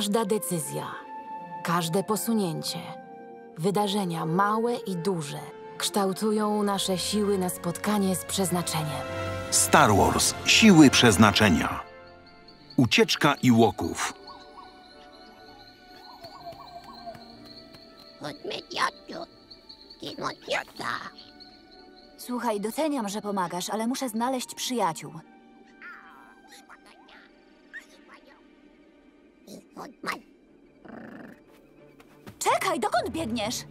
Każda decyzja, każde posunięcie, wydarzenia małe i duże kształtują nasze siły na spotkanie z przeznaczeniem. Star Wars Siły Przeznaczenia. Ucieczka i łoków. Słuchaj, doceniam, że pomagasz, ale muszę znaleźć przyjaciół. Czekaj, dokąd biegniesz?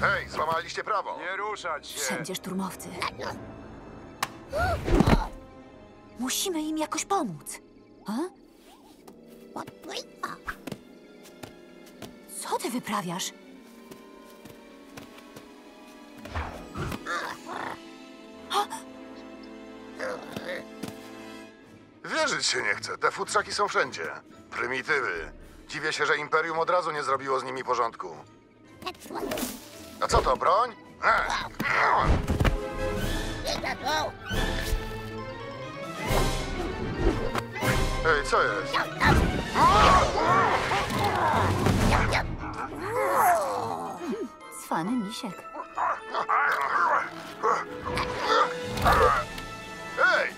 Hej, złamaliście prawo. Nie ruszać się! Wszędzie szturmowcy. Musimy im jakoś pomóc. A? Co ty wyprawiasz? Wierzyć się nie chcę. Te futrzaki są wszędzie. Prymitywy. Dziwię się, że Imperium od razu nie zrobiło z nimi porządku. A co to, broń? Ej, co jest? Cwany misiek. Ej!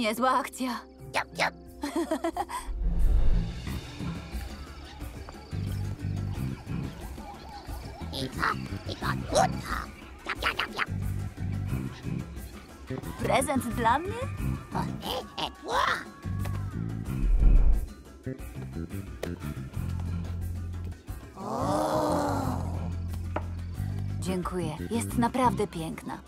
Niezła akcja. Prezent dla mnie? Dziękuję. Jest naprawdę piękna.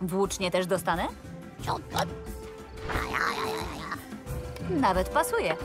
Włócznie też dostanę? Nawet pasuje.